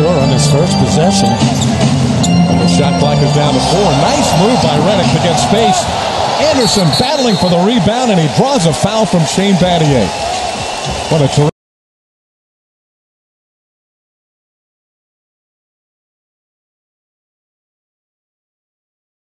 sure, on his first possession. The shot clock is down to four. Nice move by Redick to get space. Anderson battling for the rebound, and he draws a foul from Shane Battier. What a terrific